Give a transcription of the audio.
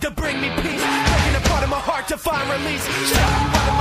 blood to bring me peace. Taking a part of my heart to find release.